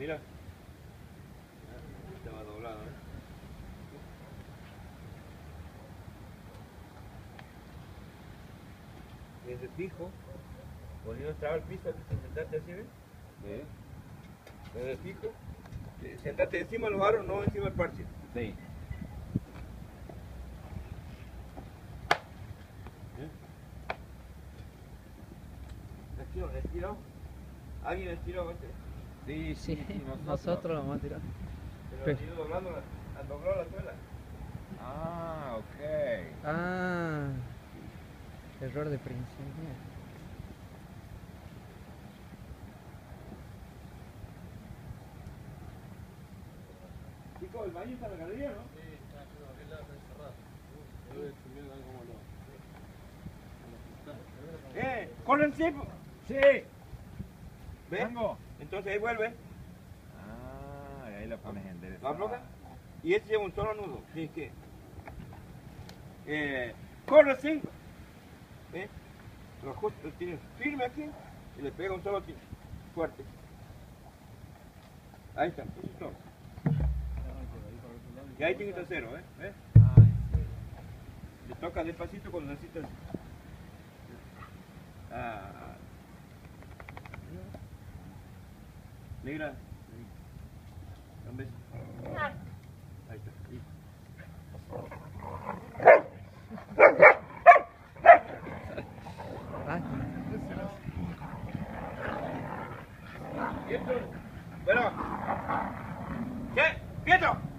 Mira. Estaba doblado, ¿eh? Ese fijo. Yo entraba al piso, aquí te sentaste así, ¿ves? ¿Eh? Desde fijo. eh, Sentate encima de los aros, no encima del parche. Sí. Estiró, estiró. ¿Alguien estiró este? Sí, Sí, sí, nosotros lo vamos a tirar. Pero Pero- ha ido doblando, la- ha doblado la suela. Ah, ok. Ah, error de principio. Chico, el baño está en la galería, ¿no? ¡Eh! ¡Corren sí! Sí. ¿Ves? Entonces ahí vuelve, Ah, ahí la pones en derecha. lo afloja y este lleva un solo nudo. Que. Eh, corre así. ¿Ves? Lo ajusta, lo tiene firme aquí y le pega un solo tiro. Fuerte. Ahí está, eso es todo. Y ahí tiene el tercero, ¿eh? ¿Ves? Le toca despacito cuando necesitas. Ah. Mira. Un beso. Ahí está. Y- Ah, Pietro. Bueno. ¿Qué? Pietro.